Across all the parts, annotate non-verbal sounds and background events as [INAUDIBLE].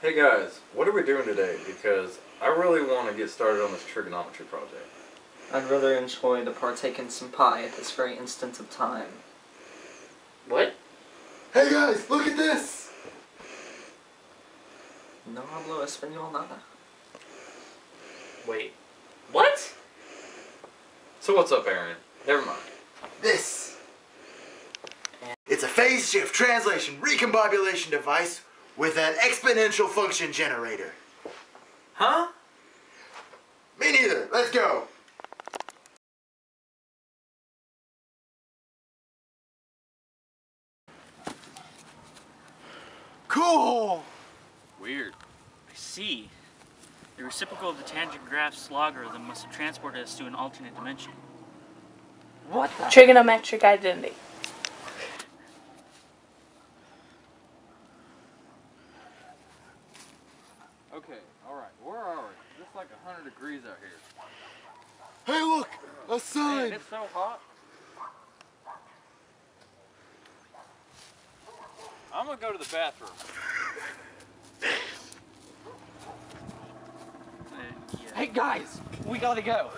Hey guys, what are we doing today? Because I really want to get started on this trigonometry project. I'd rather enjoy to partake in some pie at this very instant of time. What? Hey guys, look at this! No hablo español nada. Wait. What? So what's up, Aaron? Never mind. This! It's a phase shift translation recombobulation device with an exponential function generator. Huh? Me neither. Let's go. Cool. Weird. I see. The reciprocal of the tangent graph's logarithm must have transported us to an alternate dimension. What the? Trigonometric identity. Okay, alright, where are we? It's like 100 degrees out here. Hey, look, a sign. it's so hot. I'm gonna go to the bathroom. Hey guys, we gotta go.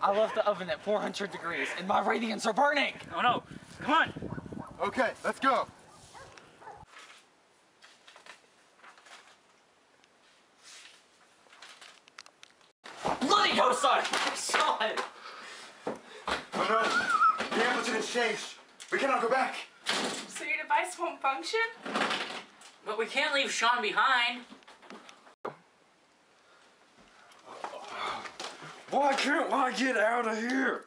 I left the oven at 400 degrees and my radians are burning. Oh no! Come on! Okay, let's go. Bloody go, son! Son! Oh no, the amplitude has changed. We cannot go back. So your device won't function? But we can't leave Sean behind. Why can't I get out of here?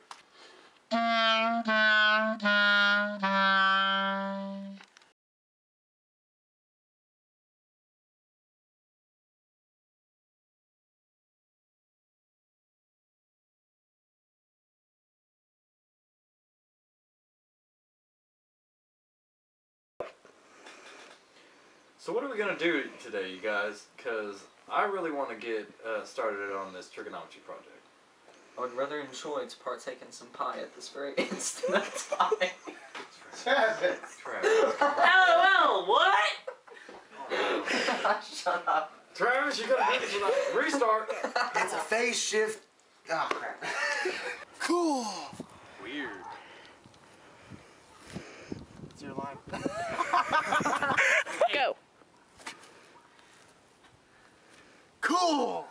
So what are we gonna do today, you guys? Because I really want to get uh, started on this trigonometry project. I would rather enjoy to partake in some pie at this very [LAUGHS] instant of time. Travis. Travis, LOL, what? [LAUGHS] Shut up. Travis, you gotta do this without restart. It's a phase shift. Oh crap. cool. Weird. It's your line. Go. Cool.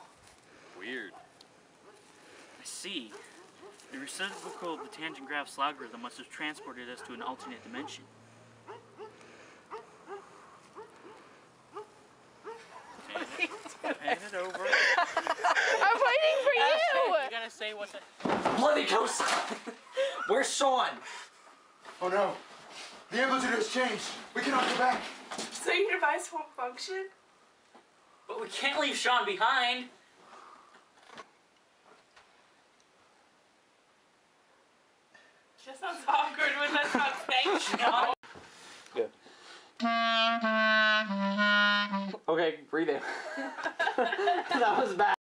Weird. I see. The reciprocal of the tangent graph's logarithm must have transported us to an alternate dimension. Pan it, over. [LAUGHS] I'm waiting for you. You gotta say what's it. Bloody go, son! [LAUGHS] Where's Sean? Oh no, the amplitude has changed. We cannot go back. So your device won't function? But we can't leave Sean behind. Just sounds awkward when that's not saying [LAUGHS] Sean. [LAUGHS] Okay, breathe in. [LAUGHS] that was bad.